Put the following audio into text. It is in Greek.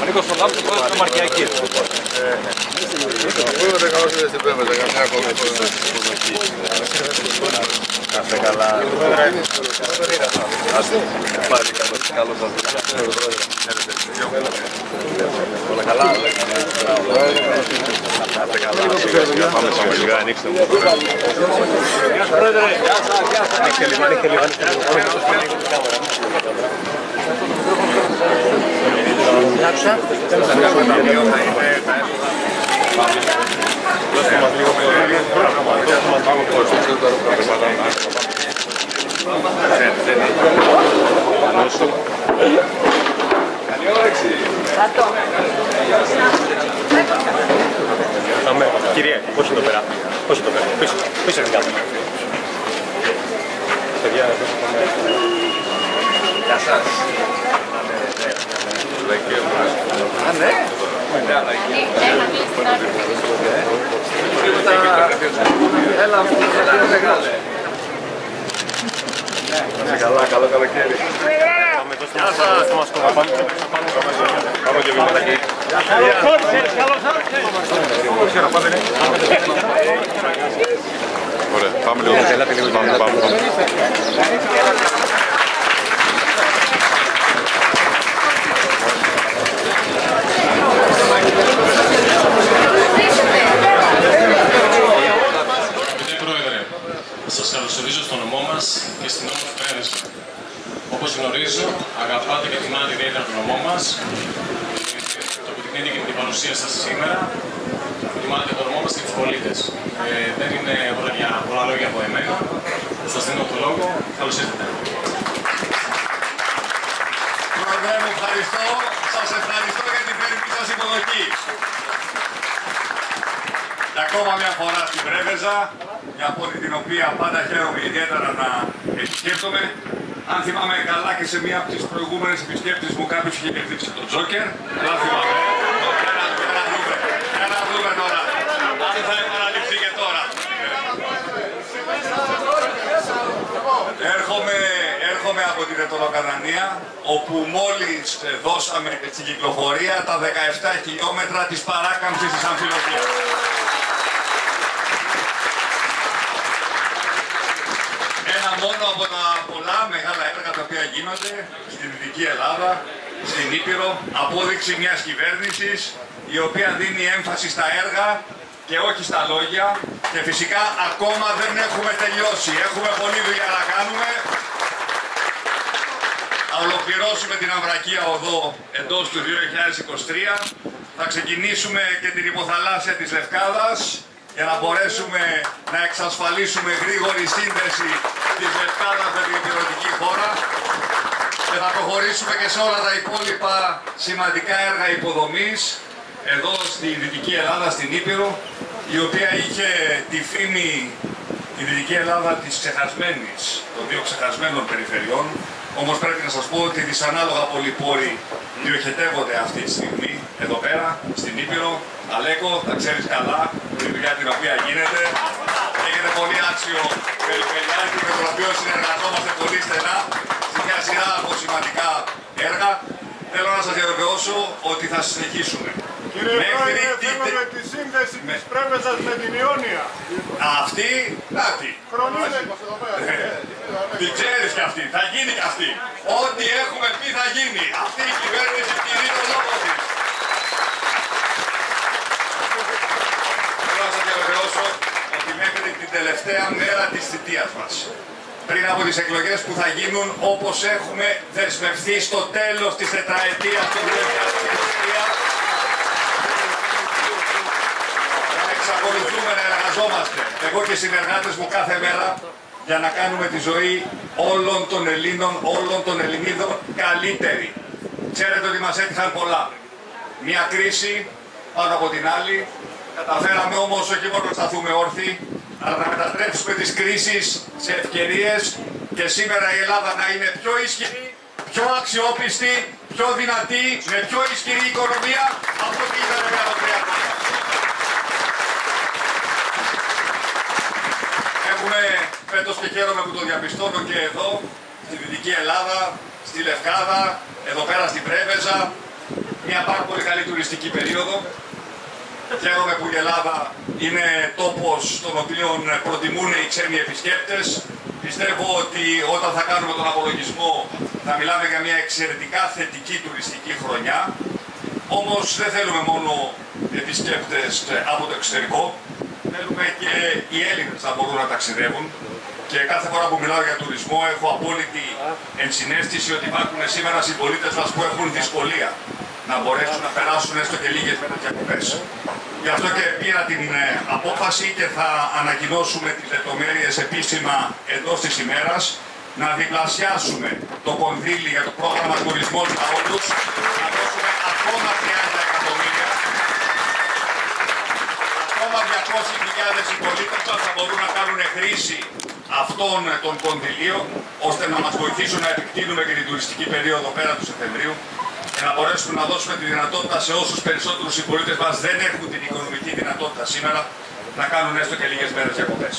Ο Νίκος ο Λάμπης πρόεδρος του Μαρκιακή. Πούλετε καλώς ήρθες στην Πέμπετα, καμιά ακόμη Κάστε καλά. Πάλι καλώς, καλώς σας Όλα καλά. Κάστε καλά. Πάμε στο μεσικά, ανοίξτε μου. Γεια σας πρόεδρε. Γεια σας, γεια σας. Ανοίξτε λίγο, ανοίξτε λίγο. Ανοίξτε λίγο μας λίγο Καλή όρεξη. Αμέ, κύριε, πώς είναι το πέρα. Πώς είναι το πέρα. Πίσω, πίσω την κάτω. Παιδιά, εδώ θα πάμε. Γεια σας. Έλα, μου μεγάλε. Να καλά, καλό καλοκαίρι. Πάμε εδώ στο- στο μασκό. Πάμε Πάμε και βήματα εκεί. Ωραία, πάμε λίγο. Πάμε, πάμε, πάμε. Κύριε Πρόεδρε, σας καλωσορίζω στο νομό μας και στην όμορφη Πρέβεζα. Όπως γνωρίζω, αγαπάτε και τιμάτε ιδιαίτερα το νομό μας. Το επιδεικνύεται και με την παρουσία σας σήμερα. Τιμάτε το νομό μας και τους πολίτες. Ε, δεν είναι όλα, για, πολλά λόγια από εμένα. Σας δίνω το λόγο. Καλώς ήρθατε. Πρόεδρε μου, ευχαριστώ. Σας ευχαριστώ για την θερμή σας υποδοχή. Και ακόμα μια φορά στην Πρέβεζα, μια πόλη την οποία πάντα χαίρομαι ιδιαίτερα να επισκέπτομαι. Αν θυμάμαι καλά και σε μια από τις προηγούμενες επισκέπτες μου κάποιος είχε κερδίσει τον Τζόκερ. Αλλά θυμάμαι. Για να, για να δούμε. Για να δούμε τώρα. Αν θα επαναληφθεί και τώρα. Έρχομαι, έρχομαι από την Ετωλοκαρνανία, όπου μόλις ε, δώσαμε στην κυκλοφορία τα 17 χιλιόμετρα της παράκαμψης της Αμφιλοκίας. Ένα μόνο από τα πολλά μεγάλα έργα τα οποία γίνονται στην Δυτική Ελλάδα, στην Ήπειρο, απόδειξη μιας κυβέρνησης η οποία δίνει έμφαση στα έργα και όχι στα λόγια και φυσικά ακόμα δεν έχουμε τελειώσει. Έχουμε πολλή δουλειά να κάνουμε. Θα ολοκληρώσουμε την Αμβρακία Οδό εντός του 2023. Θα ξεκινήσουμε και την υποθαλάσσια της Λευκάδας για να μπορέσουμε να εξασφαλίσουμε γρήγορη σύνδεση της Λευκάδας με την υπηρετική χώρα και θα προχωρήσουμε και σε όλα τα υπόλοιπα σημαντικά έργα υποδομής εδώ στη Δυτική Ελλάδα, στην Ήπειρο, η οποία είχε τη φήμη η Δυτική Ελλάδα της ξεχασμένης, των δύο ξεχασμένων περιφερειών. Όμως πρέπει να σας πω ότι δυσανάλογα πολλοί πόροι διοχετεύονται αυτή τη στιγμή εδώ πέρα, στην Ήπειρο. Αλέκο, τα ξέρεις καλά, τη δουλειά την οποία γίνεται. Έχετε πολύ άξιο περιφερειάρχη με τον οποίο συνεργαζόμαστε πολύ στενά σε μια σειρά από σημαντικά έργα. Θέλω να σας διαβεβαιώσω ότι θα συνεχίσουμε. Κύριε Μέχρι Πρόεδρε, τη- θέλουμε τη σύνδεση της Πρέβεζας με την Ιόνια. Αυτή, νάτι. Χρονίδεκος εδώ πέρα. Την ξέρεις κι αυτή, θα γίνει κι αυτή. Ό,τι έχουμε πει θα γίνει. Αυτή η κυβέρνηση τηρεί τον λόγος της. Θέλω να σας διαβεβαιώσω ότι μέχρι την τελευταία μέρα της θητείας μας, πριν από τις εκλογές που θα γίνουν όπως έχουμε δεσμευθεί στο τέλος της τετραετίας του 2023, να εξακολουθούμε να εργαζόμαστε, εγώ και οι συνεργάτες μου κάθε μέρα, για να κάνουμε τη ζωή όλων των Ελλήνων, όλων των Ελληνίδων καλύτερη. Ξέρετε ότι μας έτυχαν πολλά. Μια κρίση πάνω από την άλλη. Καταφέραμε όμως όχι μόνο να σταθούμε όρθιοι, αλλά να μετατρέψουμε τις κρίσεις σε ευκαιρίες και σήμερα η Ελλάδα να είναι πιο ισχυρή, πιο αξιόπιστη, πιο δυνατή, με πιο ισχυρή οικονομία από ό,τι ήταν πριν από τρία χρόνια. Έχουμε φέτος και χαίρομαι που το διαπιστώνω και εδώ, στη Δυτική Ελλάδα, στη Λευκάδα, εδώ πέρα στην Πρέβεζα, μια πάρα πολύ καλή τουριστική περίοδο. Χαίρομαι που η Ελλάδα είναι τόπος τον οποίο προτιμούν οι ξένοι επισκέπτες. Πιστεύω ότι όταν θα κάνουμε τον απολογισμό θα μιλάμε για μια εξαιρετικά θετική τουριστική χρονιά. Όμως δεν θέλουμε μόνο επισκέπτες από το εξωτερικό. Θέλουμε και οι Έλληνες να μπορούν να ταξιδεύουν. Και κάθε φορά που μιλάω για τουρισμό έχω απόλυτη ενσυναίσθηση ότι υπάρχουν σήμερα συμπολίτες μας που έχουν δυσκολία να μπορέσουν να περάσουν έστω και λίγες μέρες διακοπές. Γι' αυτό και πήρα την ε, απόφαση και θα ανακοινώσουμε τις λεπτομέρειες επίσημα εντός της ημέρας να διπλασιάσουμε το κονδύλι για το πρόγραμμα τουρισμών για όλους, να δώσουμε ακόμα 30 εκατομμύρια ακόμα 200.000 συμπολίτες μας θα μπορούν να κάνουν χρήση αυτών των κονδυλίων ώστε να μας βοηθήσουν να επεκτείνουμε και την τουριστική περίοδο πέρα του Σεπτεμβρίου και να μπορέσουμε να δώσουμε τη δυνατότητα σε όσους περισσότερους συμπολίτες μας δεν έχουν την οικονομική δυνατότητα σήμερα να κάνουν έστω και λίγες μέρες διακοπές.